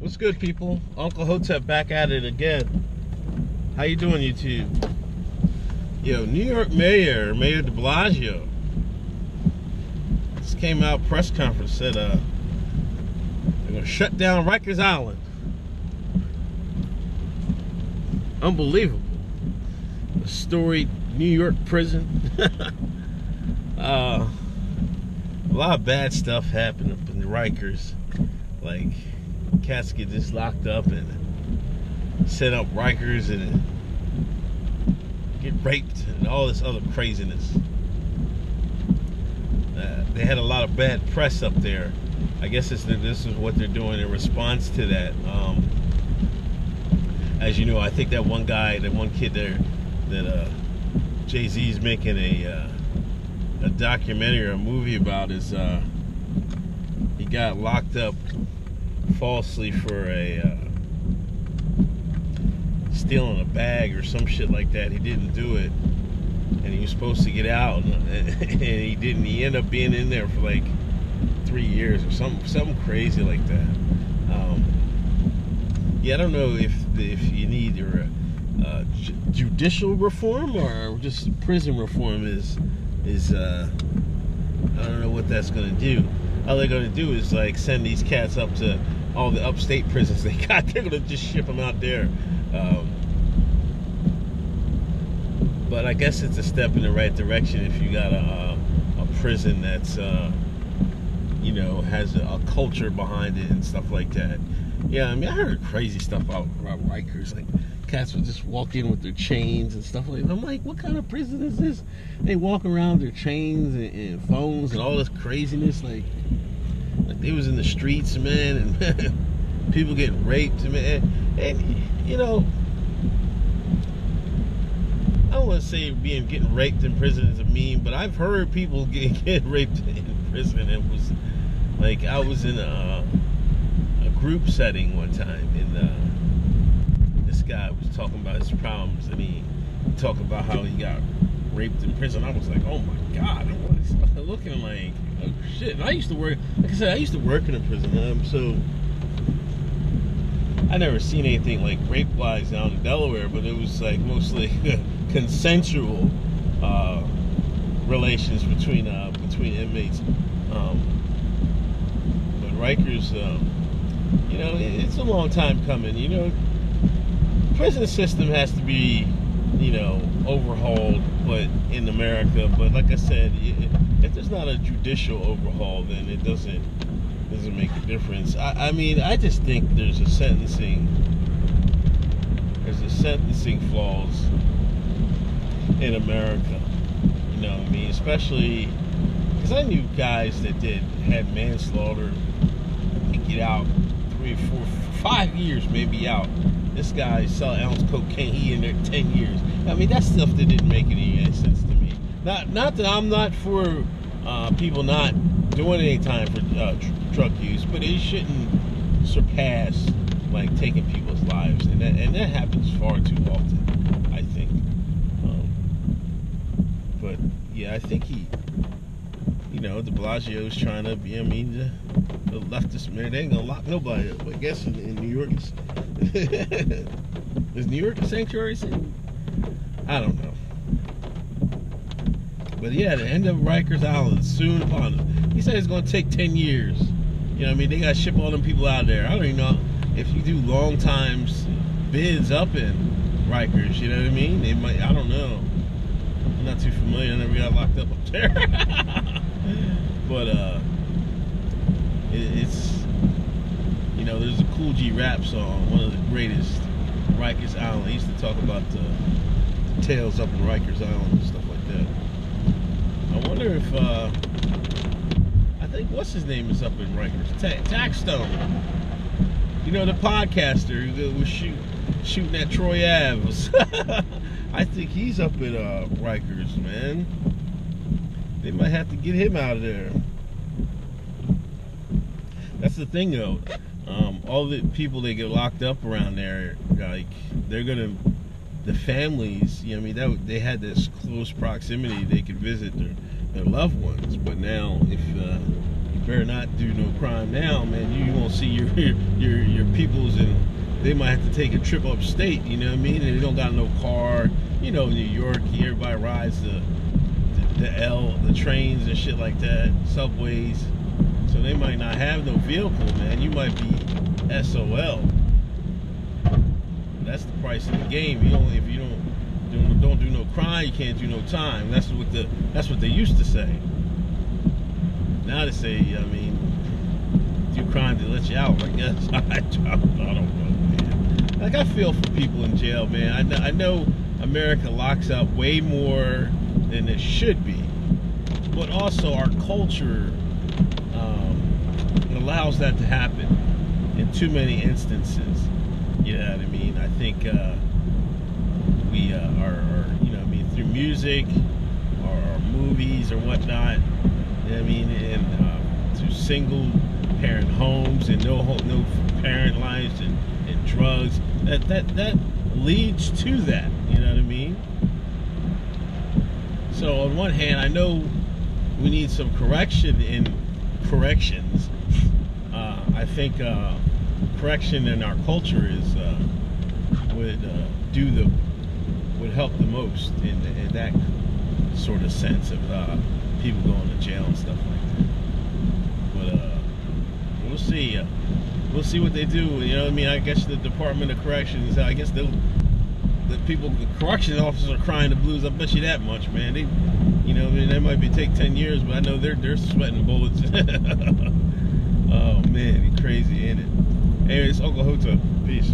What's good, people? Uncle Hotep back at it again. How you doing, YouTube? Yo, New York Mayor, Mayor de Blasio, just came out press conference, said uh, they're gonna shut down Rikers Island. Unbelievable. A storied New York prison. uh, a lot of bad stuff happened up in Rikers. Like, cats get just locked up and set up Rikers and get raped and all this other craziness. Uh, they had a lot of bad press up there. I guess this is what they're doing in response to that. Um, as you know, I think that one guy, that one kid there, that uh, Jay Z's making a uh, a documentary or a movie about is uh, he got locked up falsely for a uh, stealing a bag or some shit like that. He didn't do it, and he was supposed to get out, and, he didn't. He ended up being in there for like three years or something, something crazy like that. Um, yeah, I don't know if if you need or uh, judicial reform or just prison reform is is uh, I don't know what that's gonna do. All they're gonna do is like send these cats up to all the upstate prisons they got. They're gonna just ship them out there. Um, but I guess it's a step in the right direction if you got a, a prison that's uh, you know has a, a, culture behind it and stuff like that. Yeah, I mean I heard crazy stuff about, about Rikers like cats would just walk in with their chains and stuff like that. I'm like, what kind of prison is this? They walk around their chains and, and phones and all this craziness. Like, like they was in the streets, man, and people getting raped, man. And, you know, I don't want to say being getting raped in prison is a meme, but I've heard people get, get raped in prison. It was like I was in a, a group setting one time in. Uh, guy was talking about his problems, and he talked about how he got raped in prison. I was like, oh my god! I was looking like, oh shit. And I used to work, like I said, I used to work in a prison, um, so I never seen anything like rape wise down in Delaware, but it was like mostly consensual uh, relations between uh, between inmates. Um, but Rikers, um, you know, it's a long time coming. You know, prison system has to be, you know, overhauled, but in America. But like I said, if there's not a judicial overhaul, then it doesn't doesn't make a difference. I, I mean, I just think there's a sentencing there's a sentencing flaws in America. You know what I mean? Especially because I knew guys that did had manslaughter, get out three, four, five years maybe out this guy saw ounce cocaine, he in there 10 years. I mean, that stuff that didn't make any sense to me. Not, not that I'm not for uh, people not doing any time for uh, tr- drug use, but it shouldn't surpass like taking people's lives, and that, and that happens far too often, I think. Um, but yeah, I think he, you know, De Blasio's trying to be. I mean, the, the leftist man, they ain't gonna lock nobody up. I guess in, in New York, Is New York a sanctuary city? I don't know. But yeah, the end of Rikers Island soon upon us. He said it's to take 10 years. You know I mean? They got to ship all them people out there. I don't even know if you do long times bids up in Rikers. You know what I mean? They might, I don't know. I'm not too familiar. I never got locked up up there. but uh, it, it's you know, there's a Kool G rap song, one of the greatest, Rikers Island. He used to talk about the, the tales up in Rikers Island and stuff like that. I wonder if, uh, I think, what's his name is up in Rikers? Ta- Taxstone. You know, the podcaster who was shoot, shooting at Troy Ave. I think he's up at uh, Rikers, man. They might have to get him out of there. That's the thing, though um, all the people that get locked up around there, like they're gonna, the families, you know, I mean, that they had this close proximity, they could visit their their loved ones. But now, if uh, you better not do no crime now, man. You won't see your your your peoples and they might have to take a trip upstate. You know what I mean? And they don't got no car. You know, New York, everybody rides the the, L, the trains and shit like that, subways. So they might not have no vehicle, man. You might be SOL. That's the price of the game. You only if you don't do, don't do no crime, you can't do no time. That's what the that's what they used to say. Now they say, I mean, do crime to let you out. I guess I, I don't know, man. Like I feel for people in jail, man. I I know America locks up way more than it should be, but also our culture um, allows that to happen in too many instances. You know what I mean? I think uh, we uh, are, are, you know, I mean, through music or, or movies or whatnot. You know what I mean? And uh, through single parent homes and no no parent lives and, and drugs. That that that leads to that. You know what I mean? So on one hand, I know we need some correction in corrections. Uh, I think uh, correction in our culture is uh, would uh, do the would help the most in, in that sort of sense of uh, people going to jail and stuff like that. But uh, we'll see. we'll see what they do. You know what I mean? I guess the Department of Corrections. I guess they'll the people, the correction officers are crying the blues. I bet you that much, man. They, you know, I mean, that might be take ten years, but I know they're they're sweating bullets. oh man, crazy, ain't it? It's Uncle Hotep. Peace.